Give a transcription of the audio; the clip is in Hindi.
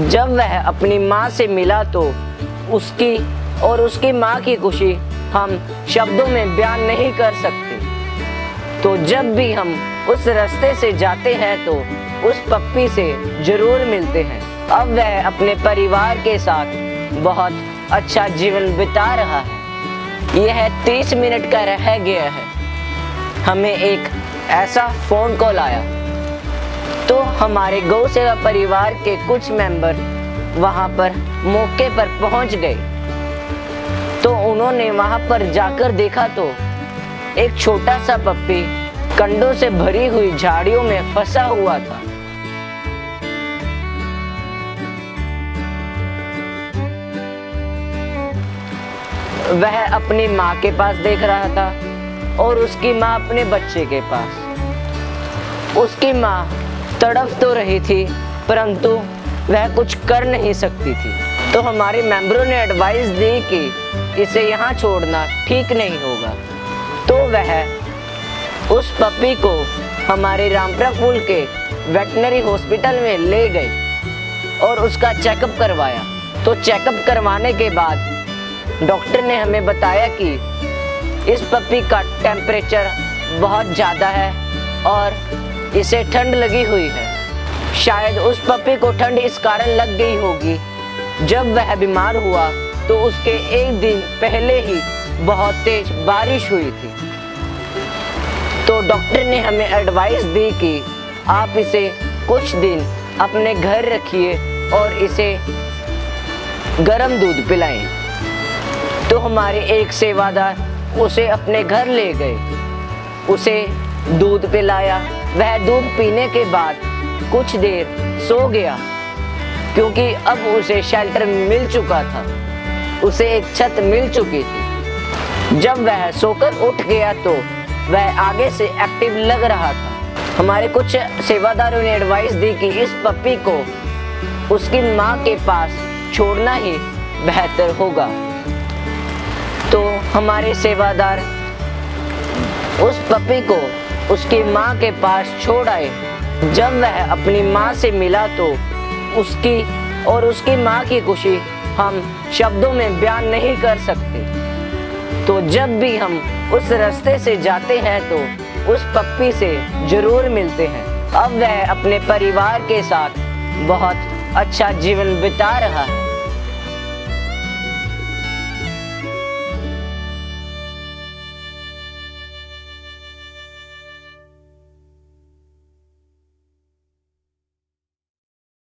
जब वह अपनी माँ से मिला तो उसकी और उसकी माँ की खुशी हम शब्दों में बयान नहीं कर सकते। तो जब भी हम उस रास्ते से जाते हैं तो उस पप्पी से ज़रूर मिलते हैं। अब वह अपने परिवार के साथ बहुत अच्छा जीवन बिता रहा है। यह तीस मिनट का रह गया है। हमें एक ऐसा फ़ोन कॉल आया। तो हमारे गौ सेवा परिवार के कुछ मेंबर वहाँ पर मौके पर पहुँच गए। तो उन्होंने वहाँ पर जाकर देखा तो एक छोटा सा पप्पी कंडों से भरी हुई झाड़ियों में फंसा हुआ था। वह अपनी माँ के पास देख रहा था और उसकी माँ अपने बच्चे के पास। उसकी माँ तड़फ तो रही थी, परंतु वह कुछ कर नहीं सकती थी। तो हमारे मेंबरों ने एडवाइस दी कि इसे यहाँ छोड़ना ठीक नहीं होगा। तो वह उस पपी को हमारे रामपुरा फूल के वेटनरी हॉस्पिटल में ले गए और उसका चेकअप करवाया। तो चेकअप करवाने के बाद डॉक्टर ने हमें बताया कि इस पपी का टेम्परेचर बहुत ज़्यादा है और इसे ठंड लगी हुई है। शायद उस पपी को ठंड इस कारण लग गई होगी। जब वह बीमार हुआ तो उसके एक दिन पहले ही बहुत तेज बारिश हुई थी। तो डॉक्टर ने हमें एडवाइस दी कि आप इसे कुछ दिन अपने घर रखिए और इसे गर्म दूध पिलाएँ। तो हमारे एक सेवादार उसे अपने घर ले गए। उसे दूध पिलाया। वह दूध पीने के बाद कुछ देर सो गया, क्योंकि अब उसे शेल्टर मिल चुका था। उसे एक छत मिल चुकी थी। जब वह सोकर उठ गया तो वह आगे से एक्टिव लग रहा था। हमारे कुछ सेवादारों ने एडवाइस दी कि इस पप्पी को उसकी माँ के पास छोड़ना ही बेहतर होगा। तो हमारे सेवादार उस पपी को उसकी माँ के पास छोड़ आए। जब वह अपनी माँ से मिला तो उसकी और उसकी माँ की खुशी हम शब्दों में बयान नहीं कर सकते। तो जब भी हम उस रास्ते से जाते हैं तो उस पप्पी से ज़रूर मिलते हैं। अब वह अपने परिवार के साथ बहुत अच्छा जीवन बिता रहा है।